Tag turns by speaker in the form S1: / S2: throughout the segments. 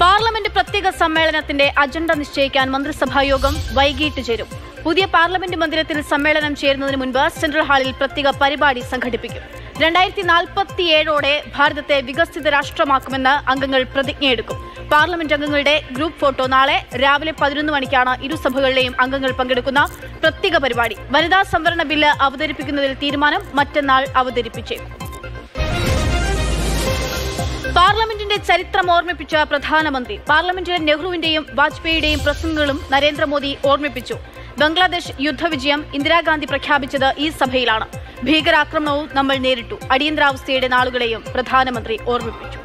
S1: Parliament പ്രത്യേക സമ്മേളനത്തിന്റെ agenda നിശ്ചയിക്കാൻ മന്ത്രിസഭാ യോഗം വൈകിട്ട് ചേരും. പുതിയ പാർലമെന്റ് മന്ദിരത്തിൽ സമ്മേളനം ചേരുന്നതിന് മുൻപ് സെൻട്രൽ ഹാളിൽ പ്രത്യേക പരിപാടി സംഘടിപ്പിക്കും. രണ്ടായിരത്തി നാൽപ്പത്തിയേഴോടെ ഭാരതത്തെ വികസിത രാഷ്ട്രമാക്കുമെന്ന് അംഗങ്ങൾ പ്രതിജ്ഞയെടുക്കും. പാർലമെന്റ് അംഗങ്ങളുടെ ഗ്രൂപ്പ് ഫോട്ടോ നാളെ രാവിലെ പതിനൊന്ന് മണിക്കാണ് ഇരുസഭകളിലെയും അംഗങ്ങൾ പങ്കെടുക്കുന്ന പ്രത്യേക പരിപാടി. വനിതാ സംവരണ ബില്ല് അവതരിപ്പിക്കുന്നതിൽ തീരുമാനം മറ്റന്നാൾ അവതരിപ്പിച്ചേക്കും. പാർലമെന്റിന്റെ ചരിത്രം ഓർമ്മിപ്പിച്ച പ്രധാനമന്ത്രി പാർലമെന്റിലെ നെഹ്റുവിന്റെയും വാജ്പേയിയുടെയും പ്രസംഗങ്ങളും നരേന്ദ്രമോദി ഓർമ്മിപ്പിച്ചു. ബംഗ്ലാദേശ് യുദ്ധവിജയം ഇന്ദിരാഗാന്ധി പ്രഖ്യാപിച്ചത് ഈ സഭയിലാണ്. ഭീകരാക്രമണവും നമ്മൾ നേരിട്ടു. അടിയന്തരാവസ്ഥയുടെ നാളുകളെയും പ്രധാനമന്ത്രി ഓർമ്മിപ്പിച്ചു.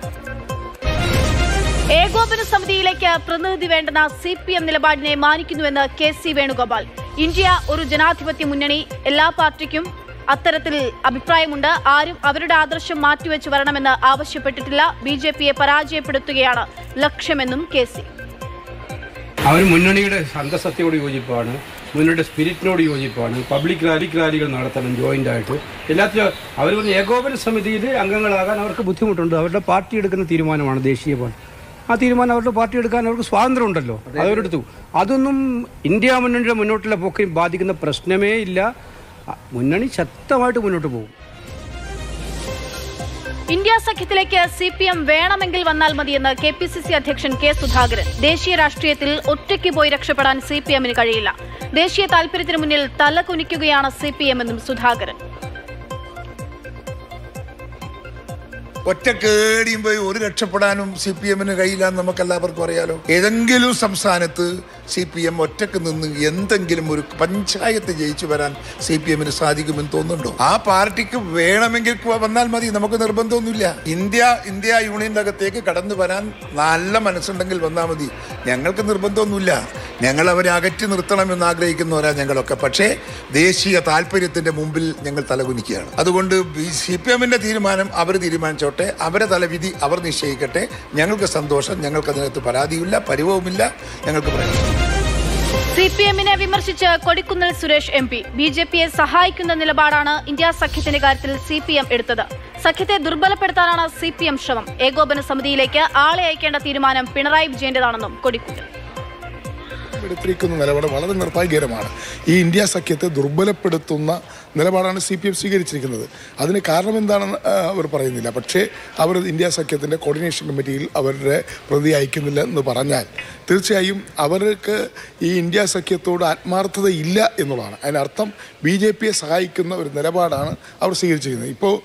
S1: ഏകോപന സമിതിയിലേക്ക് പ്രതിനിധി വേണ്ടെന്ന സി പി എം നിലപാടിനെ മാനിക്കുന്നുവെന്ന് കെ സി വേണുഗോപാൽ. ഇന്ത്യ ഒരു ജനാധിപത്യ മുന്നണി എല്ലാ പാർട്ടിക്കും അത്തരത്തിൽ അഭിപ്രായമുണ്ട്. ആരും അവരുടെ ആദർശം മാറ്റിവെച്ച് വരണമെന്ന് ആവശ്യപ്പെട്ടിട്ടില്ല. ബി ജെ പിയെ പരാജയപ്പെടുത്തുകയാണ് ലക്ഷ്യമെന്നും കെ സി.
S2: അവർ മുന്നണിയുടെ അന്തസത്തയോട് യോജിപ്പാണ്. മുന്നണിയുടെ സ്പിരിറ്റിനോട് യോജിപ്പാണ്. പബ്ലിക് റാലിക്ക് റാലികൾ നടത്തണം ജോയിന്റ് ആയിട്ട്. എല്ലാത്തിലും അവർ പറഞ്ഞ ഏകോപന സമിതിയിൽ അംഗങ്ങളാകാൻ അവർക്ക് ബുദ്ധിമുട്ടുണ്ട്. അവരുടെ പാർട്ടി എടുക്കുന്ന തീരുമാനമാണ് ദേശീയ പാർട്ടി. ആ തീരുമാനം അവരുടെ പാർട്ടി എടുക്കാൻ അവർക്ക് സ്വാതന്ത്ര്യം ഉണ്ടല്ലോ. അവരെടുത്തു അതൊന്നും ഇന്ത്യ മുന്നണിയുടെ മുന്നോട്ടുള്ള പോക്കിനെ ബാധിക്കുന്ന പ്രശ്നമേ ഇല്ല. മുന്നണി ശക്തമായിട്ട് മുന്നോട്ട് പോകും.
S1: ഇന്ത്യ സഖ്യത്തിലേക്ക് സി പി എം വേണമെങ്കിൽ വന്നാൽ മതിയെന്ന് കെ പി സി സി അധ്യക്ഷൻ കെ സുധാകരൻ. ദേശീയ രാഷ്ട്രീയത്തിൽ ഒറ്റയ്ക്ക് പോയി രക്ഷപ്പെടാൻ സി പി എമ്മിന് കഴിയില്ല. ദേശീയ താൽപര്യത്തിന് മുന്നിൽ തല കുനിക്കുകയാണ് സി പി എം എന്നും സുധാകരൻ.
S3: ഒറ്റക്കേടിയും പോയി ഒരു രക്ഷപ്പെടാനും സി പി എമ്മിന് കഴിയില്ലെന്ന് നമുക്ക് എല്ലാവർക്കും അറിയാലോ. ഏതെങ്കിലും സംസ്ഥാനത്ത് സി പി എം ഒറ്റയ്ക്ക് നിന്ന് എന്തെങ്കിലും ഒരു പഞ്ചായത്ത് ജയിച്ചു വരാൻ സി പി എമ്മിന് സാധിക്കുമെന്ന് തോന്നുന്നുണ്ടോ? ആ പാർട്ടിക്ക് വേണമെങ്കിൽ വന്നാൽ മതി നമുക്ക് നിർബന്ധമൊന്നുമില്ല. ഇന്ത്യ ഇന്ത്യ യൂണിയന്റെ അകത്തേക്ക് കടന്നു വരാൻ നല്ല മനസ്സുണ്ടെങ്കിൽ വന്നാൽ മതി. ഞങ്ങൾക്ക് നിർബന്ധമൊന്നുമില്ല. ഞങ്ങൾ അവരെ അകറ്റി നിർത്തണമെന്ന് ആഗ്രഹിക്കുന്നവരാ ഞങ്ങളൊക്കെ. പക്ഷേ ദേശീയ താല്പര്യത്തിന്റെ മുമ്പിൽ ഞങ്ങൾ തലകുനിക്കുകയാണ്. അതുകൊണ്ട് സി പി എമ്മിന്റെ തീരുമാനം അവർ തീരുമാനിച്ചോട്ടെ അവരെ തലവിധി അവർ നിശ്ചയിക്കട്ടെ. ഞങ്ങൾക്ക് സന്തോഷം ഞങ്ങൾക്ക് അതിനകത്ത് പരാതിയില്ല പരിവവുമില്ല ഞങ്ങൾക്ക് പറയാം
S1: സി പി എമ്മിനെ വിമർശിച്ച് Kodikunnil Suresh M P. B J പിയെ സഹായിക്കുന്ന നിലപാടാണ് ഇന്ത്യ സഖ്യത്തിന്റെ കാര്യത്തിൽ സിപിഎം എടുത്തത്. സഖ്യത്തെ ദുർബലപ്പെടുത്താനാണ് സിപിഎം ശ്രമം. ഏകോപന സമിതിയിലേക്ക് ആളെ അയക്കേണ്ട തീരുമാനം പിണറായി വിജയന്റേതാണെന്നും കൊടിക്കുന്നിൽ.
S4: നിലപാട് വളരെ നിർഭാഗ്യകരമാണ്. ഈ ഇന്ത്യ സഖ്യത്തെ ദുർബലപ്പെടുത്തുന്ന നിലപാടാണ് സി പി എം സ്വീകരിച്ചിരിക്കുന്നത്. അതിന് കാരണം എന്താണെന്ന് അവർ പറയുന്നില്ല. പക്ഷേ അവർ ഇന്ത്യ സഖ്യത്തിന്റെ കോർഡിനേഷൻ കമ്മിറ്റിയിൽ അവരുടെ പ്രതി അയക്കുന്നില്ല എന്ന് പറഞ്ഞാൽ തീർച്ചയായും അവർക്ക് ഈ ഇന്ത്യ സഖ്യത്തോട് ആത്മാർത്ഥതയില്ല എന്നുള്ളതാണ്. അതിനർത്ഥം ബി ജെ പിയെ സഹായിക്കുന്ന ഒരു നിലപാടാണ് അവർ സ്വീകരിച്ചിരിക്കുന്നത്. ഇപ്പോൾ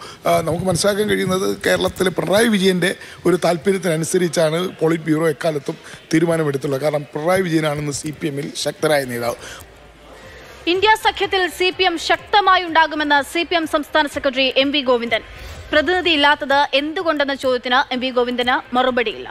S4: നമുക്ക് മനസ്സിലാക്കാൻ കഴിയുന്നത് കേരളത്തിലെ പിണറായി വിജയന്റെ ഒരു താല്പര്യത്തിനനുസരിച്ചാണ് പോളിറ്റ് ബ്യൂറോ എക്കാലത്തും തീരുമാനമെടുത്തുള്ളത്. കാരണം പിണറായി വിജയനാണെന്ന് സി പി എമ്മിൽ ശക്തരായ നേതാവ്
S1: ഇന്ത്യ സഖ്യത്തിൽ സി പി എം ശക്തമായി ഉണ്ടാകുമെന്ന് സി പി എം സംസ്ഥാന സെക്രട്ടറി എം വി ഗോവിന്ദൻ. പ്രതിനിധിയില്ലാത്തത് എന്തുകൊണ്ടെന്ന ചോദ്യത്തിന് എം വി ഗോവിന്ദന് മറുപടിയില്ല.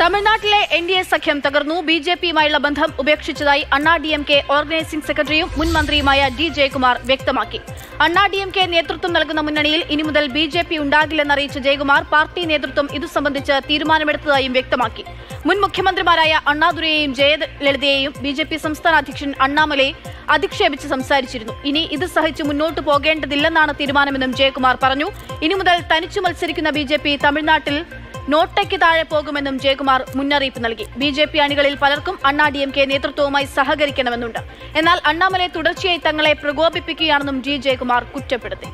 S1: തമിഴ്നാട്ടിലെ എൻ ഡി എ സഖ്യം തകർന്നു. ബി ജെ പിയുമായുള്ള ബന്ധം ഉപേക്ഷിച്ചതായി അണ്ണാ ഡി എം കെ ഓർഗനൈസിംഗ് സെക്രട്ടറിയും മുൻ മന്ത്രിയുമായ ഡി ജയകുമാർ വ്യക്തമാക്കി. അണ്ണാ ഡി എം കെ നേതൃത്വം നൽകുന്ന മുന്നണിയിൽ ഇനി മുതൽ ബി ജെ പി ഉണ്ടാകില്ലെന്നറിയിച്ച ജയകുമാർ പാർട്ടി നേതൃത്വം ഇതു സംബന്ധിച്ച് തീരുമാനമെടുത്തതായും വ്യക്തമാക്കി. മുൻ മുഖ്യമന്ത്രിമാരായ അണ്ണാദുരയെയും ജയലളിതയെയും ബി ജെ പി സംസ്ഥാന അധ്യക്ഷൻ അണ്ണാമലയെ അധിക്ഷേപിച്ച് സംസാരിച്ചിരുന്നു. ഇനി ഇത് സഹിച്ച് മുന്നോട്ട് പോകേണ്ടതില്ലെന്നാണ് തീരുമാനമെന്നും ജയകുമാർ പറഞ്ഞു. ഇനി മുതൽ തനിച്ചു മത്സരിക്കുന്ന ബി തമിഴ്നാട്ടിൽ നോട്ടയ്ക്ക് താഴെ പോകുമെന്നും ജയകുമാർ മുന്നറിയിപ്പ് നൽകി. ബി ജെ പി അണികളിൽ പലർക്കും അണ്ണാ ഡി എം കെ നേതൃത്വവുമായി സഹകരിക്കണമെന്നുണ്ട്. എന്നാൽ അണ്ണാമലെ തുടർച്ചയായി തങ്ങളെ പ്രകോപിപ്പിക്കുകയാണെന്നും ജി ജയകുമാർ കുറ്റപ്പെടുത്തി.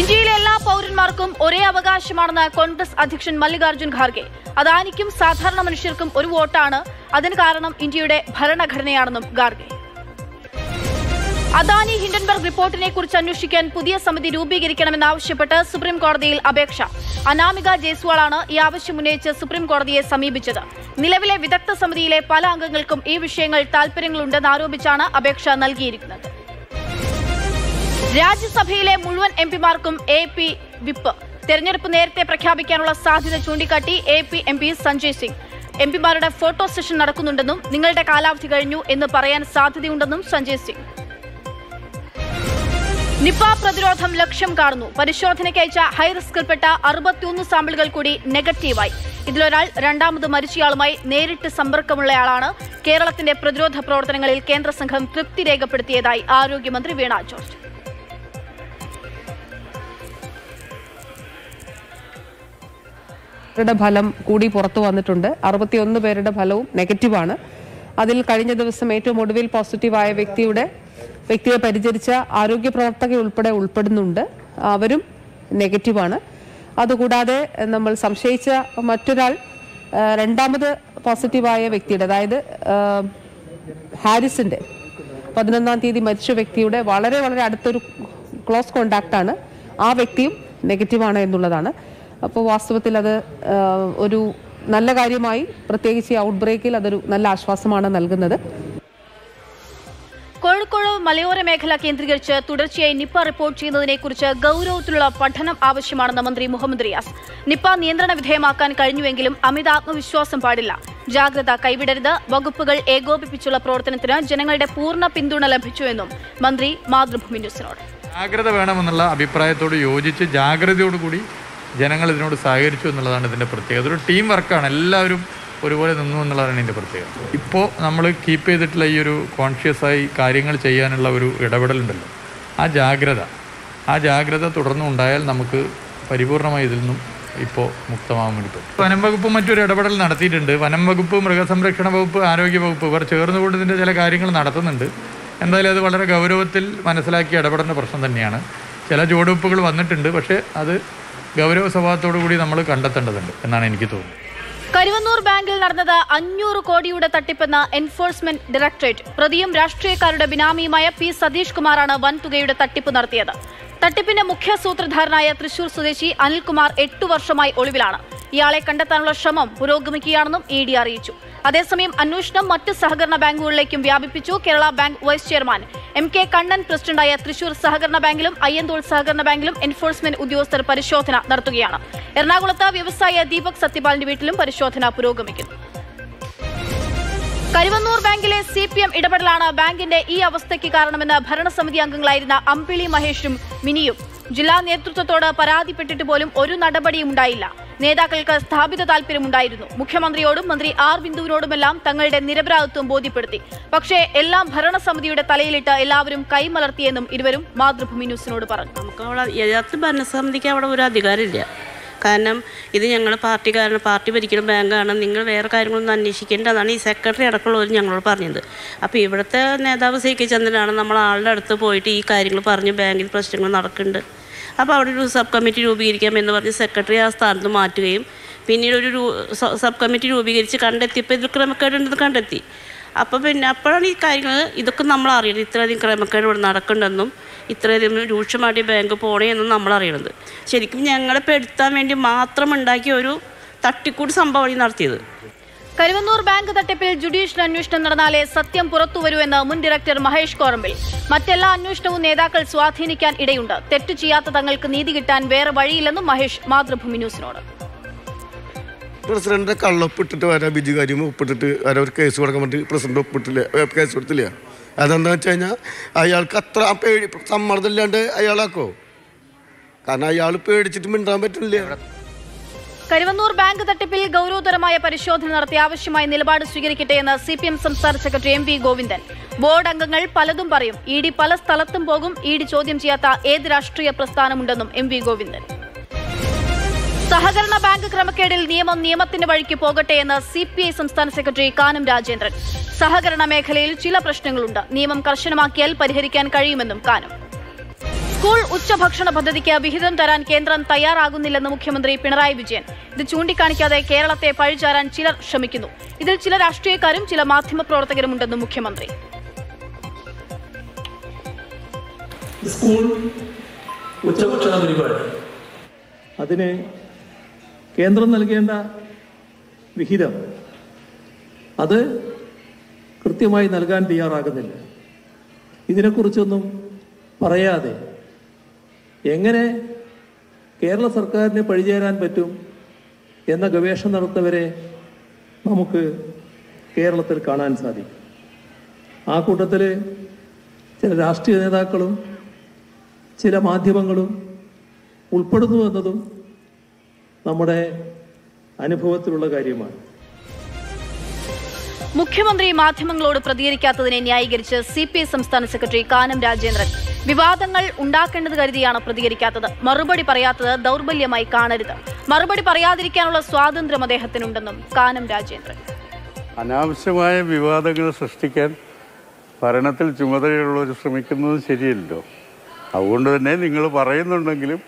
S1: ഇന്ത്യയിലെ എല്ലാ പൗരന്മാർക്കും ഒരേ അവകാശമാണെന്ന് കോൺഗ്രസ് അധ്യക്ഷൻ മല്ലികാർജുൻ ഖാർഗെ. അദാനിക്കും സാധാരണ മനുഷ്യർക്കും ഒരു വോട്ടാണ്. അതിന് കാരണം ഇന്ത്യയുടെ ഭരണഘടനയാണെന്നും ഖാർഗെ. അദാനി ഹിൻഡൻബർഗ് റിപ്പോർട്ടിനെ കുറിച്ച് അന്വേഷിക്കാൻ പുതിയ സമിതി രൂപീകരിക്കണമെന്നാവശ്യപ്പെട്ട് സുപ്രീം കോടതിയിൽ അപേക്ഷ. അനാമിക ജയ്സ്വാളാണ് ഈ ആവശ്യം ഉന്നയിച്ച് സുപ്രീം കോടതിയെ സമീപിച്ചത്. നിലവിലെ വിദഗ്ധ സമിതിയിലെ പല അംഗങ്ങൾക്കും ഈ വിഷയങ്ങൾ താൽപര്യങ്ങളുണ്ടെന്ന് ആരോപിച്ചാണ് അപേക്ഷ നൽകിയിരിക്കുന്നത്. രാജ്യസഭയിലെ മുഴുവൻ എംപിമാർക്കും എ പി വിപ്പ്. തെരഞ്ഞെടുപ്പ് നേരത്തെ പ്രഖ്യാപിക്കാനുള്ള സാധ്യത ചൂണ്ടിക്കാട്ടി A P M P Sanjay Singh. M പിമാരുടെ ഫോട്ടോ സെഷൻ നടക്കുന്നുണ്ടെന്നും നിങ്ങളുടെ കാലാവധി കഴിഞ്ഞു എന്ന് പറയാൻ സാധ്യതയുണ്ടെന്നും സഞ്ജയ് സിംഗ്. നിപ പ്രതിരോധം ലക്ഷ്യം കാണുന്നു പരിശോധനയ്ക്ക് അയച്ച ഹൈറിസ്കിൽപ്പെട്ട അറുപത്തിയൊന്ന് സാമ്പിളുകൾ കൂടി നെഗറ്റീവായി. ഇതിലൊരാൾ രണ്ടാമത് മരിച്ചയാളുമായി നേരിട്ട് സമ്പർക്കമുള്ളയാളാണ്. കേരളത്തിന്റെ പ്രതിരോധ പ്രവർത്തനങ്ങളിൽ കേന്ദ്ര സംഘം തൃപ്തി രേഖപ്പെടുത്തിയതായി ആരോഗ്യമന്ത്രി വീണ ജോർജ്.
S5: ഫലം കൂടി പുറത്തു വന്നിട്ടുണ്ട്. അറുപത്തിയൊന്ന് പേരുടെ ഫലവും നെഗറ്റീവാണ്. അതിൽ കഴിഞ്ഞ ദിവസം ഏറ്റവും ഒടുവിൽ പോസിറ്റീവായ വ്യക്തിയുടെ വ്യക്തിയെ പരിചരിച്ച ആരോഗ്യ പ്രവർത്തക ഉൾപ്പെടെ ഉൾപ്പെടുന്നുണ്ട്. അവരും നെഗറ്റീവാണ് അതുകൂടാതെ നമ്മൾ സംശയിച്ച മറ്റൊരാൾ രണ്ടാമത് പോസിറ്റീവായ വ്യക്തിയുടെ അതായത് ഹാരിസിന്റെ പതിനൊന്നാം തീയതി മരിച്ച വ്യക്തിയുടെ വളരെ വളരെ അടുത്തൊരു ക്ലോസ് കോണ്ടാക്ട് ആണ്. ആ വ്യക്തിയും നെഗറ്റീവാണ് എന്നുള്ളതാണ്. അപ്പോൾ വാസ്തവത്തിൽ അത് ഒരു നല്ല കാര്യമായി പ്രത്യേകിച്ച് ഔട്ട്ബ്രേക്കിൽ ഔട്ട് ബ്രേക്കിൽ അതൊരു നല്ല ആശ്വാസമാണ് നൽകുന്നത്.
S1: കോഴിക്കോട് മലയോര മേഖല കേന്ദ്രീകരിച്ച് തുടർച്ചയായി നിപ്പ റിപ്പോർട്ട് ചെയ്യുന്നതിനെക്കുറിച്ച് ഗൗരവത്തിലുള്ള പഠനം ആവശ്യമാണെന്ന് മന്ത്രി മുഹമ്മദ് റിയാസ്. നിപ്പ നിയന്ത്രണ വിധേയമാക്കാൻ കഴിഞ്ഞുവെങ്കിലും അമിത ആത്മവിശ്വാസം പാടില്ല. ജാഗ്രത കൈവിടരുത് വകുപ്പുകൾ ഏകോപിപ്പിച്ചുള്ള പ്രവർത്തനത്തിന് ജനങ്ങളുടെ പൂർണ പിന്തുണ ലഭിച്ചുവെന്നും മന്ത്രി മാതൃഭൂമി ന്യൂസിനോട്.
S6: ജാഗ്രത വേണമെന്നുള്ള അഭിപ്രായത്തോട് യോജിച്ച് ജാഗ്രതയോടുകൂടി ജനങ്ങൾ ഇതിനോട് സഹകരിച്ചു എന്നുള്ളതാണ് ഇതിന്റെ പ്രത്യേകത. ഒരു ടീം വർക്കാണ്. എല്ലാവരും ഒരുപോലെ നിന്നു എന്നുള്ളതാണ് ഇതിന്റെ പ്രത്യേകത. ഇപ്പോൾ നമ്മൾ കീപ്പ് ചെയ്തിട്ടുള്ള ഈ ഒരു കോൺഷ്യസ് ആയി കാര്യങ്ങൾ ചെയ്യാനുള്ള ഒരു ഇടപെടലുണ്ടല്ലോ. ആ ജാഗ്രത. ആ ജാഗ്രത തുടർന്നും ഉണ്ടായാൽ നമുക്ക് പരിപൂർണമായി ഇതിൽ നിന്നും ഇപ്പോൾ മുക്തമാകാൻ വേണ്ടി പറ്റും. വനം വകുപ്പ് മറ്റൊരു ഇടപെടൽ നടത്തിയിട്ടുണ്ട്. വനം വകുപ്പ് മൃഗസംരക്ഷണ വകുപ്പ് ആരോഗ്യ വകുപ്പ് ഇവർ ചേർന്നുകൊണ്ട് ഇതിന്റെ ചില കാര്യങ്ങൾ നടത്തുന്നുണ്ട്. എന്തായാലും അത് വളരെ ഗൗരവത്തിൽ മനസ്സിലാക്കി ഇടപെടേണ്ട പ്രശ്നം തന്നെയാണ്. ചില ചുവടുവെപ്പുകൾ വന്നിട്ടുണ്ട്. പക്ഷേ അത് ഗൗരവ സ്വഭാവത്തോടു കൂടി നമ്മൾ കണ്ടെത്തേണ്ടതുണ്ട് എന്നാണ് എനിക്ക് തോന്നുന്നത്.
S1: കരുവന്നൂർ ബാങ്കിൽ നടന്നത് അഞ്ഞൂറ് കോടിയുടെ തട്ടിപ്പെന്ന് എൻഫോഴ്സ്മെന്റ് ഡയറക്ടറേറ്റ്. പ്രതിയും രാഷ്ട്രീയക്കാരുടെ ബിനാമിയുമായ പി സതീഷ് കുമാറാണ് വൻതുകയുടെ തട്ടിപ്പ് നടത്തിയത്. തട്ടിപ്പിന്റെ മുഖ്യ സൂത്രധാരനായ തൃശൂർ സ്വദേശി അനിൽകുമാർ എട്ടു വർഷമായി ഒളിവിലാണ്. ഇയാളെ കണ്ടെത്താനുള്ള ശ്രമം പുരോഗമിക്കുകയാണെന്നും ഇ ഡി അറിയിച്ചു. അതേസമയം അന്വേഷണം മറ്റ് സഹകരണ ബാങ്കുകളിലേക്കും വ്യാപിപ്പിച്ചു. Kerala bank vice chairman M K Kannan പ്രസിഡന്റായ തൃശൂർ സഹകരണ ബാങ്കിലും അയ്യന്തോൾ സഹകരണ ബാങ്കിലും എൻഫോഴ്സ്മെന്റ് ഉദ്യോഗസ്ഥർ പരിശോധന നടത്തുകയാണ്. എറണാകുളത്ത് വ്യവസായ ദീപക് സത്യപാലിന്റെ വീട്ടിലും പരിശോധന പുരോഗമിക്കുന്നു. കരുവന്നൂർ ബാങ്കിലെ സി പി എം ഇടപെടലാണ് ബാങ്കിന്റെ ഈ അവസ്ഥയ്ക്ക് കാരണമെന്ന് ഭരണസമിതി അംഗങ്ങളായിരുന്ന അമ്പിളി മഹേഷും മിനിയും. ജില്ലാ നേതൃത്വത്തോട് പരാതിപ്പെട്ടിട്ട് പോലും ഒരു നടപടിയും ഉണ്ടായില്ല. നേതാക്കൾക്ക് സ്ഥാപിത താൽപര്യമുണ്ടായിരുന്നു. മുഖ്യമന്ത്രിയോടും മന്ത്രി ആർ ബിന്ദുവിനോടുമെല്ലാം തങ്ങളുടെ നിരപരാധിത്വം ബോധ്യപ്പെടുത്തി. പക്ഷേ എല്ലാം ഭരണസമിതിയുടെ തലയിലിട്ട് എല്ലാവരും കൈമലർത്തിയെന്നും ഇരുവരും മാതൃഭൂമി ന്യൂസിനോട് പറഞ്ഞു.
S7: നമുക്ക് യഥാർത്ഥ ഭരണസമിതിക്ക് അവിടെ ഒരു അധികാരമില്ല. കാരണം ഇത് ഞങ്ങൾ പാർട്ടിക്കാരാണ് പാർട്ടി ഭരിക്കുന്ന ബാങ്കാണ്. നിങ്ങൾ വേറെ കാര്യങ്ങളൊന്നും അന്വേഷിക്കേണ്ടതാണ് ഈ സെക്രട്ടറി അടക്കമുള്ളവർ ഞങ്ങളോട് പറഞ്ഞത്. അപ്പോൾ ഇവിടുത്തെ നേതാവ് സി കെ ചന്ദ്രനാണ് നമ്മൾ ആളുടെ അടുത്ത് പോയിട്ട് ഈ കാര്യങ്ങൾ പറഞ്ഞ് ബാങ്കിൽ പ്രശ്നങ്ങൾ നടക്കുന്നുണ്ട്. അപ്പോൾ അവിടെ ഒരു സബ് കമ്മിറ്റി രൂപീകരിക്കാം എന്ന് പറഞ്ഞ് സെക്രട്ടറി ആ സ്ഥാനത്ത് മാറ്റുകയും പിന്നീട് ഒരു സബ് കമ്മിറ്റി രൂപീകരിച്ച് കണ്ടെത്തിയപ്പോൾ ഇത് ക്രമക്കേടുണ്ടെന്ന് കണ്ടെത്തി. അപ്പോൾ പിന്നെ അപ്പോഴാണ് ഈ കാര്യങ്ങൾ ഇതൊക്കെ നമ്മൾ അറിയണത്. ഇത്രയധികം ക്രമക്കേട് ഇവിടെ നടക്കുന്നുണ്ടെന്നും ഇത്രയധികം രൂക്ഷമായിട്ട് ബാങ്ക് പോണേന്നും നമ്മൾ അറിയണത്. ശരിക്കും ഞങ്ങളെ പെടുത്താൻ വേണ്ടി മാത്രം ഉണ്ടാക്കിയ ഒരു തട്ടിക്കൂട് സംഭവമാണ് നടത്തിയത്.
S1: കരുവന്നൂർ ബാങ്ക് തട്ടിപ്പിൽ ജുഡീഷ്യൽ അന്വേഷണം നടന്നാലേ സത്യം പുറത്തുവരൂവെന്ന് മുൻ ഡയറക്ടർ മഹേഷ് കോറമ്പിൽ. മറ്റെല്ലാ അന്വേഷണവും നേതാക്കൾ സ്വാധീനിക്കാൻ ഇടയുണ്ട്. തെറ്റ് ചെയ്യാത്ത തങ്ങൾക്ക് നീതി കിട്ടാൻ വേറെ വഴിയില്ലെന്നും മഹേഷ് മാതൃഭൂമി ന്യൂസിനോട്.
S8: പ്രസിഡന്റിന്റെ കള്ളൊപ്പിട്ടിട്ട് വരാൻ ബിജു കാര്യം ഒപ്പിട്ടിട്ട് വരാൻ ഒരു കേസ് കൊടുക്കാൻ വേണ്ടി പ്രസിഡന്റ് ഒപ്പിട്ടില്ല? കേസ് കൊടുത്തില്ല? അതെന്താണെന്ന് വെച്ച് കഴിഞ്ഞാൽ അയാൾക്ക് അത്ര പേടി സമ്മർദ്ദം ഇല്ലാണ്ട് അയാളാക്കോ? കാരണം അയാൾ പേടിച്ചിട്ട് മിണ്ടാൻ പറ്റില്ല?
S1: കരുവന്നൂർ ബാങ്ക് തട്ടിപ്പിൽ ഗൌരവതരമായ പരിശോധന നടത്തി ആവശ്യമായ നിലപാട് സ്വീകരിക്കട്ടെ എന്ന് സി പി എം സംസ്ഥാന secretary M V Govindan. Board അംഗങ്ങൾ പലതും പറയും. ഇ ഡി പല സ്ഥലത്തും പോകും. ഇ ഡി ചോദ്യം ചെയ്യാത്ത ഏത് രാഷ്ട്രീയ പ്രസ്ഥാനമുണ്ടെന്നും എം വി ഗോവിന്ദൻ. സഹകരണ ബാങ്ക് ക്രമക്കേടിൽ നിയമം നിയമത്തിന്റെ വഴിക്ക് പോകട്ടെ എന്ന് സി പി ഐ സംസ്ഥാന സെക്രട്ടറി കാനം രാജേന്ദ്രൻ. സഹകരണ മേഖലയിൽ ചില പ്രശ്നങ്ങളുണ്ട്. നിയമം കർശനമാക്കിയാൽ പരിഹരിക്കാൻ കഴിയുമെന്നും കാനം. സ്കൂൾ ഉച്ചഭക്ഷണ പദ്ധതിക്ക് വിഹിതം തരാൻ കേന്ദ്രം തയ്യാറാകുന്നില്ലെന്ന് മുഖ്യമന്ത്രി പിണറായി വിജയൻ. ഇത് ചൂണ്ടിക്കാണിക്കാതെ കേരളത്തെ പഴിചാരാൻ ചിലർ ശ്രമിക്കുന്നു. ഇതിൽ ചില രാഷ്ട്രീയക്കാരും ചില മാധ്യമപ്രവർത്തകരുമുണ്ടെന്നും മുഖ്യമന്ത്രി.
S9: സ്കൂൾ ഉച്ചഭക്ഷണ പരിപാടി. അതിന് കേന്ദ്രം നൽകേണ്ട വിഹിതം അത് കൃത്യമായി നൽകാൻ തയ്യാറാകുന്നില്ല. ഇതിനെക്കുറിച്ചൊന്നും പറയാതെ എങ്ങനെ കേരള സർക്കാരിനെ പഴിചേരാൻ പറ്റും എന്ന ഗവേഷണം നടത്തവരെ നമുക്ക് കേരളത്തിൽ കാണാൻ സാധിക്കും. ആ കൂട്ടത്തിൽ ചില രാഷ്ട്രീയ നേതാക്കളും ചില മാധ്യമങ്ങളും ഉൾപ്പെടുന്നു എന്നതും നമ്മുടെ അനുഭവത്തിലുള്ള കാര്യമാണ്.
S1: മുഖ്യമന്ത്രി മാധ്യമങ്ങളോട് പ്രതികരിക്കാത്തതിനെ ന്യായീകരിച്ച് സി പി ഐ സംസ്ഥാന സെക്രട്ടറി കാനം രാജേന്ദ്രൻ വിവാദങ്ങൾ ഉണ്ടാക്കേണ്ടത് കരുതിയാണ് പ്രതികരിക്കാത്തത്. മറുപടി പറയാത്തത് ദൗർബല്യമായി കാണരുത്. മറുപടി പറയാതിരിക്കാനുള്ള സ്വാതന്ത്ര്യം അദ്ദേഹത്തിനുണ്ടെന്നും കാനം രാജേന്ദ്രൻ.
S10: അനാവശ്യമായ വിവാദങ്ങൾ സൃഷ്ടിക്കാൻ ഭരണത്തിൽ ചുമതലയുള്ളവർ ശ്രമിക്കുന്നത് ശരിയല്ലോ. അതുകൊണ്ട് തന്നെ നിങ്ങൾ പറയുന്നുണ്ടെങ്കിലും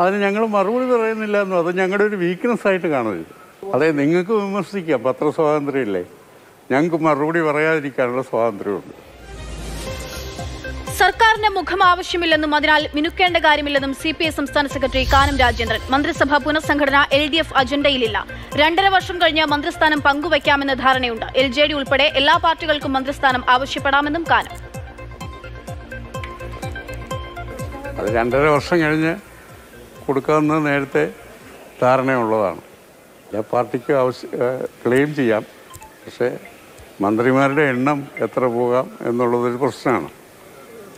S10: അതിന് ഞങ്ങൾ മറുപടി പറയുന്നില്ല എന്നും അത് ഞങ്ങളുടെ ഒരു വീക്ക്നെസ് ആയിട്ട് കാണരുത്. അതെ നിങ്ങൾക്ക് വിമർശിക്കാം. പത്രസ്വാതന്ത്ര്യമില്ലേ ഞങ്ങൾക്ക് മറുപടി പറയാതിരിക്കാനുള്ള സ്വാതന്ത്ര്യമുണ്ട്.
S1: സർക്കാരിന് മുഖം ആവശ്യമില്ലെന്നും അതിനാൽ മിനുക്കേണ്ട കാര്യമില്ലെന്നും സി പി ഐ സംസ്ഥാന സെക്രട്ടറി കാനം രാജേന്ദ്രൻ. മന്ത്രിസഭാ പുനഃസംഘടന എൽ ഡി എഫ് അജണ്ടയിലില്ല. രണ്ടര വർഷം കഴിഞ്ഞ് മന്ത്രിസ്ഥാനം പങ്കുവയ്ക്കാമെന്ന ധാരണയുണ്ട്. എൽ ജെ ഡി ഉൾപ്പെടെ എല്ലാ പാർട്ടികൾക്കും മന്ത്രിസ്ഥാനം ആവശ്യപ്പെടാമെന്നും കാനം.
S10: അത് രണ്ടര വർഷം കഴിഞ്ഞ് കൊടുക്കാമെന്ന് നേരത്തെ ധാരണയുള്ളതാണ്. എല്ലാ പാർട്ടിക്കും ക്ലെയിം ചെയ്യാം. പക്ഷേ മന്ത്രിമാരുടെ എണ്ണം എത്ര പോകാം എന്നുള്ളതൊരു പ്രശ്നമാണ്.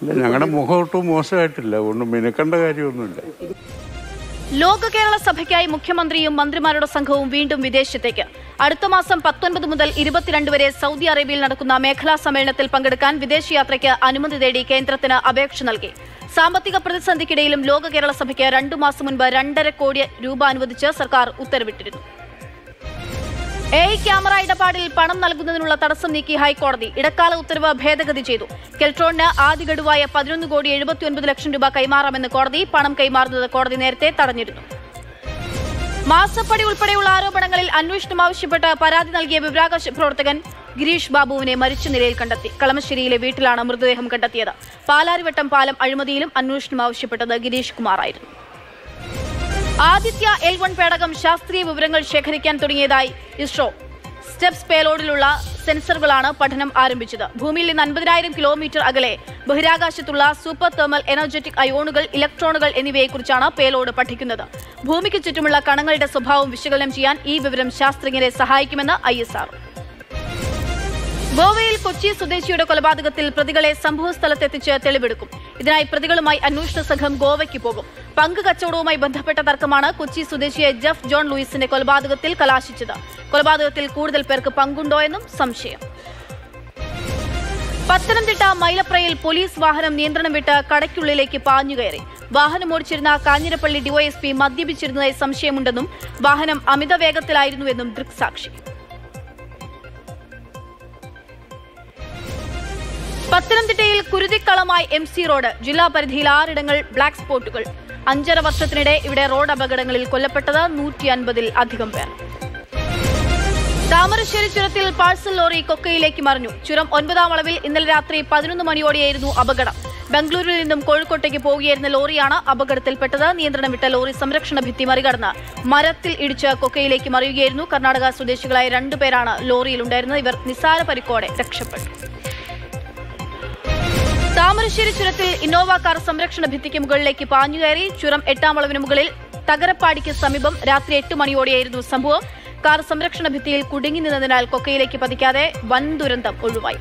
S10: ഞങ്ങളുടെ മുഖം ഒട്ടും മോശമായിട്ടില്ല. ഒന്നും മിനുക്കേണ്ട കാര്യമൊന്നുമില്ല.
S1: ലോക കേരള സഭയ്ക്കായി മുഖ്യമന്ത്രിയും മന്ത്രിമാരുടെ സംഘവും വീണ്ടും വിദേശത്തേക്ക്. അടുത്ത മാസം പത്തൊൻപത് മുതൽ ഇരുപത്തിരണ്ട് വരെ സൗദി അറേബ്യയിൽ നടക്കുന്ന മേഖലാ സമ്മേളനത്തിൽ പങ്കെടുക്കാൻ വിദേശയാത്രയ്ക്ക് അനുമതി തേടി കേന്ദ്രത്തിന് അപേക്ഷ നൽകി. സാമ്പത്തിക പ്രതിസന്ധിക്കിടയിലും ലോക കേരള സഭയ്ക്ക് രണ്ടു മാസം മുൻപ് രണ്ടര കോടി രൂപ അനുവദിച്ച് സർക്കാർ ഉത്തരവിട്ടിരുന്നു. എ ക്യാമറ ഇടപാടിൽ പണം നൽകുന്നതിനുള്ള തടസ്സം നീക്കി ഹൈക്കോടതി ഇടക്കാല ഉത്തരവ് ഭേദഗതി ചെയ്തു. കെൽട്രോണിന് ആദ്യ ഗഡുവായ പതിനൊന്ന് കോടി എഴുപത്തിയൊൻപത് ലക്ഷം രൂപ കൈമാറാമെന്ന് കോടതി പണം കൈമാറുന്നത് കോടതി നേരത്തെ തടഞ്ഞിരുന്നു. മാസപ്പടി ഉൾപ്പെടെയുള്ള ആരോപണങ്ങളിൽ അന്വേഷണം ആവശ്യപ്പെട്ട് പരാതി നൽകിയ വിവരാകാശ പ്രവർത്തകൻ ഗിരീഷ് ബാബുവിനെ മരിച്ച നിലയിൽ കണ്ടെത്തി. കളമശ്ശേരിയിലെ വീട്ടിലാണ് മൃതദേഹം കണ്ടെത്തിയത്. പാലാരിവട്ടം പാലം അഴിമതിയിലും അന്വേഷണം ആവശ്യപ്പെട്ടത് ഗിരീഷ് കുമാറായിരുന്നു. ആദിത്യ എൽ വൺ പേടകം ശാസ്ത്രീയ വിവരങ്ങൾ ശേഖരിക്കാൻ തുടങ്ങിയതായി ഇസ്രോ. സ്റ്റെപ്സ് പേലോഡിലുള്ള സെൻസറുകളാണ് പഠനം ആരംഭിച്ചത്. ഭൂമിയിൽ നിന്ന് അൻപതിനായിരം കിലോമീറ്റർ അകലെ ബഹിരാകാശത്തുള്ള സൂപ്പർ തെർമൽ എനർജറ്റിക് അയോണുകൾ ഇലക്ട്രോണുകൾ എന്നിവയെക്കുറിച്ചാണ് പേലോഡ് പഠിക്കുന്നത്. ഭൂമിക്ക് ചുറ്റുമുള്ള കണങ്ങളുടെ സ്വഭാവം വിശകലനം ചെയ്യാൻ ഈ വിവരം ശാസ്ത്രജ്ഞരെ സഹായിക്കുമെന്ന് ഐ ഗോവയിൽ കൊച്ചി സ്വദേശിയുടെ കൊലപാതകത്തിൽ പ്രതികളെ സംഭവസ്ഥലത്തെത്തിച്ച് തെളിവെടുക്കും. ഇതിനായി പ്രതികളുമായി അന്വേഷണ സംഘം ഗോവയ്ക്ക് പോകും. പങ്ക് കച്ചവടവുമായി ബന്ധപ്പെട്ട തർക്കമാണ് കൊച്ചി സ്വദേശിയായ ജഫ് ജോൺ ലൂയിസിന്റെ കൊലപാതകത്തിൽ കലാശിച്ചത്. കൊലപാതകത്തിൽ കൂടുതൽ പേർക്ക് പങ്കുണ്ടോ എന്നും സംശയം. പത്തനംതിട്ട മൈലപ്രയിൽ പോലീസ് വാഹനം നിയന്ത്രണം വിട്ട് കടയ്ക്കുള്ളിലേക്ക് പാഞ്ഞുകയറി വാഹനം ഓടിച്ചിരുന്ന കാഞ്ഞിരപ്പള്ളി ഡിവൈഎസ്പി മദ്യപിച്ചിരുന്നതായി സംശയമുണ്ടെന്നും വാഹനം അമിത വേഗത്തിലായിരുന്നുവെന്നും ദൃക്സാക്ഷി. പത്തനംതിട്ടയിൽ കുരുതിക്കളമായി എം സി റോഡ് ജില്ലാ പരിധിയിൽ ആറിടങ്ങൾ ബ്ലാക്ക് സ്പോട്ടുകൾ. അഞ്ചര വർഷത്തിനിടെ ഇവിടെ റോഡ് അപകടങ്ങളിൽ കൊല്ലപ്പെട്ടത് നൂറ്റി അൻപതിൽ അധികം പേർ. താമരശ്ശേരി ചുരത്തിൽ പാഴ്സൽ ലോറി കൊക്കയിലേക്ക് മറിഞ്ഞു. ചുരം ഒൻപതാം അളവിൽ ഇന്നലെ രാത്രി പതിനൊന്ന് മണിയോടെയായിരുന്നു അപകടം. ബംഗളൂരുവിൽ നിന്നും കോഴിക്കോട്ടേക്ക് പോവുകയായിരുന്ന ലോറിയാണ് അപകടത്തിൽപ്പെട്ടത്. നിയന്ത്രണം വിട്ട ലോറി സംരക്ഷണ ഭിത്തി മറികടന്ന് മരത്തിൽ ഇടിച്ച് കൊക്കയിലേക്ക് മറിയുകയായിരുന്നു. കർണാടക സ്വദേശികളായ രണ്ടുപേരാണ് ലോറിയിലുണ്ടായിരുന്നത്. ഇവർ നിസാര പരിക്കോടെ രക്ഷപ്പെട്ടു. താമരശ്ശേരി ചുരത്തിൽ ഇന്നോവ കാർ സംരക്ഷണ ഭിത്തിക്ക് മുകളിലേക്ക് പാഞ്ഞുകയറി ചുരം എട്ടാം അളവിന് മുകളിൽ തകരപ്പാടിക്ക് സമീപം രാത്രി എട്ട് മണിയോടെയായിരുന്നു സംഭവം. കാർ സംരക്ഷണ ഭിത്തിയിൽ കുടുങ്ങി നിന്നതിനാൽ കൊക്കയിലേക്ക് പതിക്കാതെ വൻ ദുരന്തം ഒഴിവായി.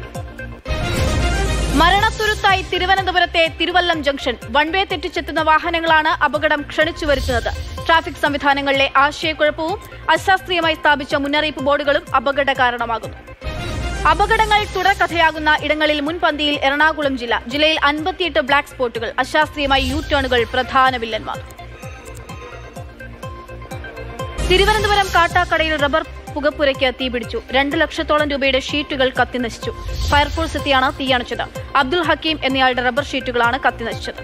S1: മരണത്തുരുത്തായി തിരുവനന്തപുരത്തെ തിരുവല്ലം ജംഗ്ഷൻ വൺവേ തെറ്റിച്ചെത്തുന്ന വാഹനങ്ങളാണ് അപകടം ക്ഷണിച്ചു വരുത്തുന്നത്. ട്രാഫിക് സംവിധാനങ്ങളിലെ ആശയക്കുഴപ്പവും അശാസ്ത്രീയമായി സ്ഥാപിച്ച മുന്നറിയിപ്പ് ബോർഡുകളും അപകട കാരണമാകുന്നു. അപകടങ്ങൾ തുടർക്കഥയാകുന്ന ഇടങ്ങളിൽ മുൻപന്തിയിൽ എറണാകുളം ജില്ല. ജില്ലയിൽ അൻപത്തിയെട്ട് ബ്ലാക്ക് സ്പോട്ടുകൾ. അശാസ്ത്രീയമായി യു ടേണുകൾ പ്രധാന വില്ലന്മാർ. തിരുവനന്തപുരം കാട്ടാക്കടയിൽ റബ്ബർ പുകപ്പുരയ്ക്ക് തീപിടിച്ചു. രണ്ട് ലക്ഷത്തോളം രൂപയുടെ ഷീറ്റുകൾ കത്തിനശിച്ചു. ഫയർഫോഴ്സ് എത്തിയാണ് തീയണച്ചത്. അബ്ദുൽ ഹക്കീം എന്നയാളുടെ റബ്ബർ ഷീറ്റുകളാണ് കത്തിനശിച്ചത്.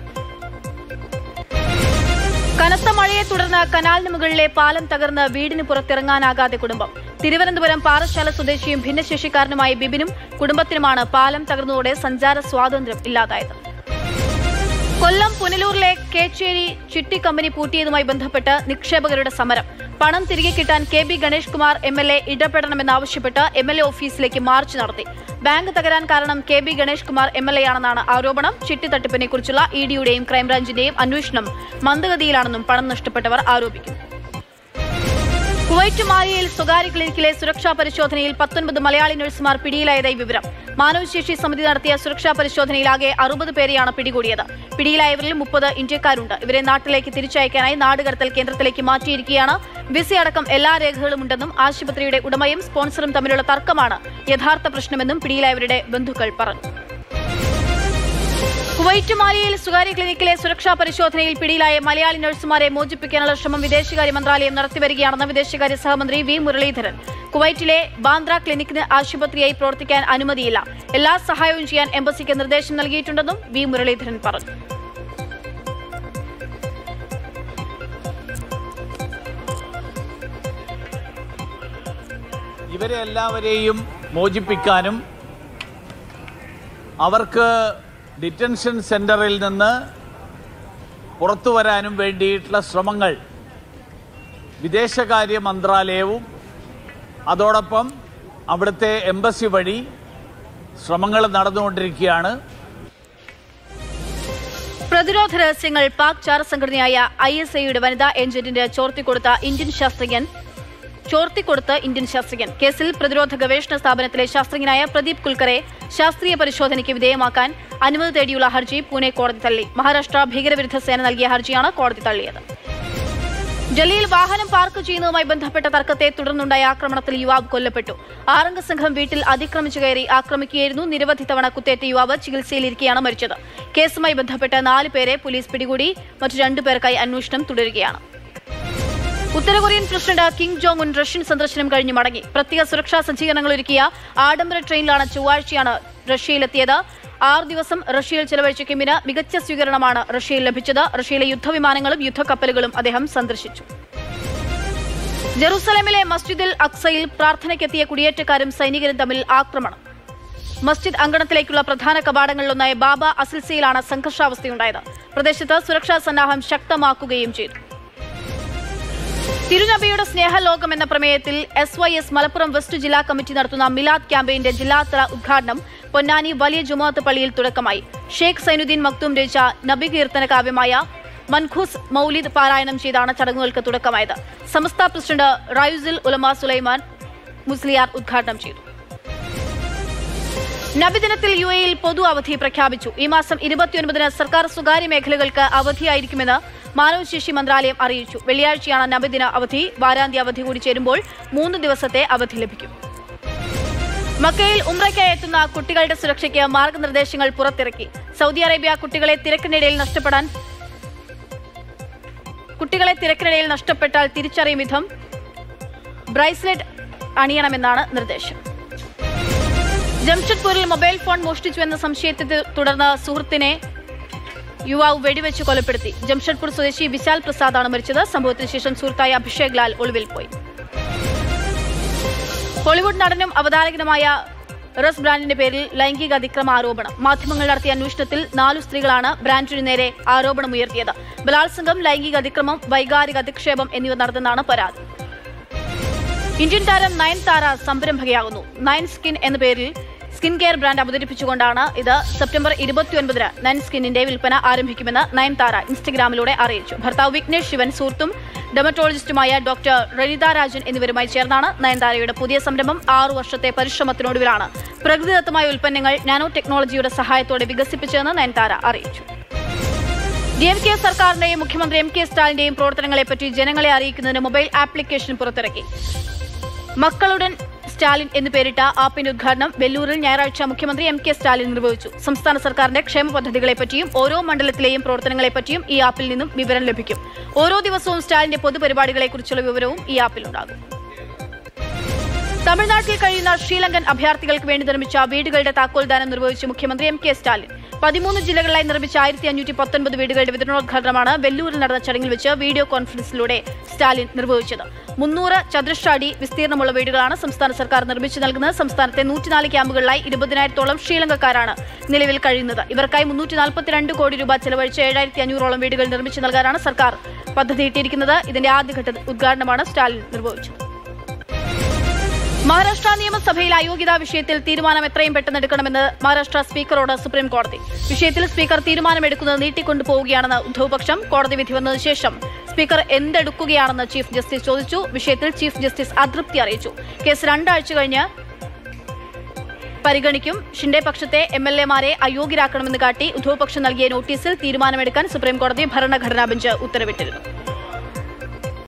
S1: കനത്ത മഴയെ തുടർന്ന് കനാലിന് മുകളിലെ പാലം തകർന്ന് വീടിന് പുറത്തിറങ്ങാനാകാതെ കുടുംബം. തിരുവനന്തപുരം പാറശാല സ്വദേശിയും ഭിന്നശേഷിക്കാരനുമായ ബിബിനും കുടുംബത്തിനുമാണ് പാലം തകർന്നതോടെ സഞ്ചാര സ്വാതന്ത്ര്യം ഇല്ലാതായത്. കൊല്ലം പുനലൂരിലെ കേച്ചേരി ചിട്ടി കമ്പനി പൂട്ടിയതുമായി ബന്ധപ്പെട്ട് നിക്ഷേപകരുടെ സമരം. പണം തിരികെ കിട്ടാൻ K B Ganesh Kumar M L A ഇടപെടണമെന്നാവശ്യപ്പെട്ട് M L A ഓഫീസിലേക്ക് മാർച്ച് നടത്തി. ബാങ്ക് തകരാൻ കാരണം K B Ganesh Kumar M L A ആണെന്നാണ് ആരോപണം. ചിട്ടി തട്ടിപ്പിനെക്കുറിച്ചുള്ള ഇഡിയുടെയും ക്രൈംബ്രാഞ്ചിന്റെയും അന്വേഷണം മന്ദഗതിയിലാണെന്നും പണം നഷ്ടപ്പെട്ടവർ ആരോപിക്കുന്നു. കുവൈറ്റ് മാലിയയിൽ സ്വകാര്യ ക്ലിനിക്കിലെ സുരക്ഷാ പരിശോധനയിൽ പത്തൊൻപത് മലയാളി നഴ്സുമാർ പിടിയിലായതായി വിവരം. മാനവശേഷി സമിതി നടത്തിയ സുരക്ഷാ പരിശോധനയിൽ ആകെ അറുപത് പേരെയാണ് പിടികൂടിയത്. പിടിയിലായവരിൽ മുപ്പത് ഇന്ത്യക്കാരുണ്ട്. ഇവരെ നാട്ടിലേക്ക് തിരിച്ചയക്കാനായി നാടുകടത്തൽ കേന്ദ്രത്തിലേക്ക് മാറ്റിയിരിക്കുകയാണ്. വിസ അടക്കം എല്ലാ രേഖകളും ഉണ്ടെന്നും ആശുപത്രിയുടെ ഉടമയും സ്പോൺസറും തമ്മിലുള്ള തർക്കമാണ് യഥാർത്ഥ പ്രശ്നമെന്നും പിടിയിലായവരുടെ ബന്ധുക്കൾ പറഞ്ഞു. കുവൈറ്റ് മാലിയയിൽ സ്വകാര്യ ക്ലിനിക്കിലെ സുരക്ഷാ പരിശോധനയിൽ പിടിയിലായ മലയാളി നഴ്സുമാരെ മോചിപ്പിക്കാനുള്ള ശ്രമം വിദേശകാര്യ മന്ത്രാലയം നടത്തിവരികയാണെന്ന് വിദേശകാര്യ സഹമന്ത്രി വി മുരളീധരൻ. കുവൈറ്റിലെ ബാന്ദ്ര ക്ലിനിക്കിന് ആശുപത്രിയായി പ്രവർത്തിക്കാൻ അനുമതിയില്ല. എല്ലാ സഹായവും ചെയ്യാൻ എംബസിക്ക് നിർദ്ദേശം നൽകിയിട്ടുണ്ടെന്നും വി മുരളീധരൻ പറഞ്ഞു.
S11: ഇവരെ എല്ലാവരെയും മോചിപ്പിക്കാനും അവർക്ക് ഡിറ്റൻഷൻ സെന്ററിൽ നിന്ന് പുറത്തു വരാനും വേണ്ടിയിട്ടുള്ള ശ്രമങ്ങൾ വിദേശകാര്യ മന്ത്രാലയവും അതോടൊപ്പം അവിടുത്തെ എംബസി വഴി ശ്രമങ്ങൾ നടന്നുകൊണ്ടിരിക്കുകയാണ്.
S1: പ്രതിരോധ രഹസ്യങ്ങൾ പാക് ചാര സംഘടനയായ ഐ എസ് ഐയുടെ വനിതാ ഏജന്റിന് ചോർത്തിക്കൊടുത്ത ഇന്ത്യൻ ശാസ്ത്രജ്ഞൻ ചോർത്തിക്കൊടുത്ത് ഇന്ത്യൻ ശാസ്ത്രജ്ഞൻ. കേസിൽ പ്രതിരോധ ഗവേഷണ സ്ഥാപനത്തിലെ ശാസ്ത്രജ്ഞനായ പ്രദീപ് കുൽക്കറെ ശാസ്ത്രീയ പരിശോധനയ്ക്ക് വിധേയമാക്കാൻ അനുമതി തേടിയുള്ള ഹർജി പൂനെ കോടതി തള്ളി. മഹാരാഷ്ട്ര ഭീകരവിരുദ്ധ സേന നൽകിയ ഹർജിയാണ് കോടതി തള്ളിയത്. ഡൽഹിയിൽ വാഹനം പാർക്ക് ചെയ്യുന്നതുമായി ബന്ധപ്പെട്ട തർക്കത്തെ തുടർന്നുണ്ടായ ആക്രമണത്തിൽ യുവാവ് കൊല്ലപ്പെട്ടു. ആറംഗ സംഘം വീട്ടിൽ അതിക്രമിച്ചു കയറി ആക്രമിക്കുകയായിരുന്നു. നിരവധി തവണ കുത്തേറ്റ യുവാവ് ചികിത്സയിലിരിക്കെയാണ് മരിച്ചത്. കേസുമായി ബന്ധപ്പെട്ട നാല് പേരെ പോലീസ് പിടികൂടി. മറ്റു രണ്ടു പേർക്കായി അന്വേഷണം തുടരുകയാണ്. ഉത്തര Korean president Kim Jong Un Russian സന്ദർശനം കഴിഞ്ഞ് മടങ്ങി. പ്രത്യേക സുരക്ഷാ സജ്ജീകരണങ്ങൾ ഒരുക്കിയ ആഡംബര ട്രെയിനിലാണ് ചൊവ്വാഴ്ചയാണ് റഷ്യയിലെത്തിയത്. ആറ് ദിവസം റഷ്യയിൽ ചെലവഴിച്ച കിമ്മിന് മികച്ച സ്വീകരണമാണ് റഷ്യയിൽ ലഭിച്ചത്. റഷ്യയിലെ യുദ്ധവിമാനങ്ങളും യുദ്ധക്കപ്പലുകളും അദ്ദേഹം സന്ദർശിച്ചു. ജെറുസലേമിലെ മസ്ജിദിൽ അക്സയിൽ പ്രാർത്ഥനയ്ക്കെത്തിയ കുടിയേറ്റക്കാരും സൈനികരും തമ്മിൽ ആക്രമണം. മസ്ജിദ് അങ്കണത്തിലേക്കുള്ള പ്രധാന കവാടങ്ങളിലൊന്നായ ബാബ അസിൽസയിലാണ് സംഘർഷാവസ്ഥയുണ്ടായത്. പ്രദേശത്ത് സുരക്ഷാ സന്നാഹം ശക്തമാക്കുകയും ചെയ്തു. തിരുനബിയുടെ സ്നേഹലോകം എന്ന പ്രമേയത്തിൽ S Y S Malappuram west ജില്ലാ കമ്മിറ്റി നടത്തുന്ന മിലാദ് ക്യാമ്പയിന്റെ ജില്ലാതല ഉദ്ഘാടനം പൊന്നാനി വലിയ ജുമാത്ത് പള്ളിയിൽ തുടക്കമായി. ഷേഖ് സൈനുദ്ദീൻ മക്തൂം രചിച്ച നബി കീർത്തന കാവ്യമായ മൻഖൂസ് മൗലിദ് പാരായണം ചെയ്താണ് ചടങ്ങുകൾക്ക് തുടക്കമായത്. സമസ്ത പ്രസിഡന്റ് റയുസിൽ ഉലമ സുലൈമാൻ മുസ്ലിയാർ ഉദ്ഘാടനം ചെയ്തു. നബിദിനത്തിൽ യു എയിൽ പൊതു അവധി പ്രഖ്യാപിച്ചു. ഈ മാസം ഇരുപത്തിയൊൻപതിന് സർക്കാർ സ്വകാര്യ മേഖലകൾക്ക് അവധിയായിരിക്കുമെന്ന് മാനവശേഷി മന്ത്രാലയം അറിയിച്ചു. വെള്ളിയാഴ്ചയാണ് നബിദിന അവധി. വാരാന്ത്യ അവധി കൂടി ചേരുമ്പോൾ മൂന്ന് ദിവസത്തെ അവധി ലഭിക്കും. മക്കയിൽ ഉംറയ്ക്കായി എത്തുന്ന കുട്ടികളുടെ സുരക്ഷയ്ക്ക് മാർഗനിർദ്ദേശങ്ങൾ പുറത്തിറക്കി. സൗദി അറേബ്യ കുട്ടികളെ തിരക്കിനിടയിൽ നഷ്ടപ്പെടാൻ കുട്ടികളെ തിരക്കിനിടയിൽ നഷ്ടപ്പെട്ടാൽ തിരിച്ചറിയും വിധം ബ്രൈസ്ലെറ്റ് അണിയണമെന്നാണ് നിർദ്ദേശം. ജംഷഡ്പൂരിൽ മൊബൈൽ ഫോൺ മോഷ്ടിച്ചുവെന്ന സംശയത്തെ തുടർന്ന് സുഹൃത്തിനെ യുവാവ് വെടിവെച്ച് കൊലപ്പെടുത്തി. ജംഷഡ്പൂർ സ്വദേശി വിശാൽ പ്രസാദാണ് മരിച്ചത്. സംഭവത്തിന് ശേഷം സുഹൃത്തായ അഭിഷേക് ലാൽ ഒളിവിൽ പോയി. ഹോളിവുഡ് നടനും അവതാരകനുമായ റസ് ബ്രാൻഡിന്റെ പേരിൽ ലൈംഗിക അതിക്രമ ആരോപണം. മാധ്യമങ്ങൾ നടത്തിയ അന്വേഷണത്തിൽ നാലു സ്ത്രീകളാണ് ബ്രാൻഡിനു നേരെ ആരോപണമുയർത്തിയത് ബലാത്സംഗം ലൈംഗിക അതിക്രമം വൈകാരിക അധിക്ഷേപം എന്നിവ നടന്നെന്നാണ് പരാതി. ഇന്ത്യൻ താരം നയൻ താര സംരംഭകയാകുന്നു. നയൻ സ്കിൻ എന്ന പേരിൽ സ്കിൻ കെയർ ബ്രാൻഡ് അവതരിപ്പിച്ചുകൊണ്ടാണ് ഇത് സെപ്റ്റംബർ ഇരുപത്തിയൊൻപതിന് നയൻ സ്കിന്നിന്റെ വിൽപ്പന ആരംഭിക്കുമെന്ന് നയൻതാര ഇൻസ്റ്റഗ്രാമിലൂടെ അറിയിച്ചു. ഭർത്താവ് വിഘ്നേഷ് ശിവൻ സുഹൃത്തും ഡെമറ്റോളജിസ്റ്റുമായ ഡോക്ടർ റനിത രാജൻ എന്നിവരുമായി ചേർന്നാണ് നയൻതാരയുടെ പുതിയ സംരംഭം ആറു വർഷത്തെ പരിശ്രമത്തിനൊടുവിലാണ്. പ്രകൃതിദത്തമായ ഉൽപ്പന്നങ്ങൾ നാനോ ടെക്നോളജിയുടെ സഹായത്തോടെ വികസിപ്പിച്ചതെന്ന് നയൻതാര അറിയിച്ചു. ഡി എം കെ സർക്കാരിന്റെയും മുഖ്യമന്ത്രി എം കെ സ്റ്റാലിന്റെയും പ്രവർത്തനങ്ങളെപ്പറ്റി ജനങ്ങളെ അറിയിക്കുന്നതിന് മൊബൈൽ ആപ്ലിക്കേഷൻ പുറത്തിറക്കി. മക്കളുടൻ സ്റ്റാലിൻ എന്ന് പേരിട്ട ആപ്പിന്റെ ഉദ്ഘാടനം വെല്ലൂരിൽ ഞായറാഴ്ച മുഖ്യമന്ത്രി എം കെ സ്റ്റാലിൻ നിർവഹിച്ചു. സംസ്ഥാന സർക്കാരിന്റെ ക്ഷേമ പദ്ധതികളെപ്പറ്റിയും ഓരോ മണ്ഡലത്തിലെയും പ്രവർത്തനങ്ങളെപ്പറ്റിയും ഈ ആപ്പിൽ നിന്നും വിവരം ലഭിക്കും. ഓരോ ദിവസവും സ്റ്റാലിന്റെ പൊതുപരിപാടികളെക്കുറിച്ചുള്ള വിവരവും ഈ ആപ്പിലുണ്ടാകും തമിഴ്നാട്ടിൽ കഴിയുന്ന ശ്രീലങ്കൻ അഭയാർത്ഥികൾക്ക് വേണ്ടി നിർമ്മിച്ച വീടുകളുടെ താക്കോൽദാനം നിർവഹിച്ചു മുഖ്യമന്ത്രി എം കെ സ്റ്റാലിൻ. പതിമൂന്ന് ജില്ലകളിലായി നിർമ്മിച്ച ആയിരത്തി അഞ്ഞൂറ്റി പത്തൊൻപത് വീടുകളുടെ വിതരണോദ്ഘാടനമാണ് വെല്ലൂരിൽ നടന്ന ചടങ്ങിൽ വെച്ച് വീഡിയോ കോൺഫറൻസിലൂടെ സ്റ്റാലിൻ നിർവഹിച്ചത്. മുന്നൂറ് ചതുരശ്ര അടി വിസ്തീർണമുള്ള വീടുകളാണ് സംസ്ഥാന സർക്കാർ നിർമ്മിച്ചു നൽകുന്നത്. സംസ്ഥാനത്തെ നൂറ്റിനാല് ക്യാമ്പുകളിലായി ഇരുപതിനായിരത്തോളം ശ്രീലങ്കക്കാരാണ് നിലവിൽ കഴിയുന്നത്. ഇവർക്കായി മുന്നൂറ്റി നാൽപ്പത്തിരണ്ട് കോടി രൂപ ചെലവഴിച്ച് ഏഴായിരത്തി അഞ്ഞൂറോളം വീടുകൾ നിർമ്മിച്ചു നൽകാനാണ് സർക്കാർ പദ്ധതിയിട്ടിരിക്കുന്നത്. ഇതിന്റെ ആദ്യഘട്ട ഉദ്ഘാടനമാണ് സ്റ്റാലിൻ നിർവഹിച്ചത്. മഹാരാഷ്ട്ര നിയമസഭയിൽ അയോഗ്യതാ വിഷയത്തിൽ തീരുമാനം എത്രയും പെട്ടെന്ന് എടുക്കണമെന്ന് മഹാരാഷ്ട്ര സ്പീക്കറോട് സുപ്രീം കോടതി. വിഷയത്തിൽ സ്പീക്കർ തീരുമാനമെടുക്കുന്നത് നീട്ടിക്കൊണ്ടുപോവുകയാണെന്ന് ഉദ്ധവപക്ഷം കോടതി വിധി വന്നതിനുശേഷം സ്പീക്കർ എന്തെടുക്കുകയാണെന്ന് ചീഫ് ജസ്റ്റിസ് ചോദിച്ചു. വിഷയത്തിൽ ചീഫ് ജസ്റ്റിസ് അതൃപ്തി അറിയിച്ചു. കേസ് രണ്ടാഴ്ച കഴിഞ്ഞ് പരിഗണിക്കും. ഷിൻഡെ പക്ഷത്തെ എം എൽ എമാരെ അയോഗ്യരാക്കണമെന്ന് കാട്ടി ഉദ്ധവപക്ഷം നൽകിയ നോട്ടീസിൽ തീരുമാനമെടുക്കാൻ സുപ്രീംകോടതി ഭരണഘടനാ ബെഞ്ച് ഉത്തരവിട്ടിരുന്നു.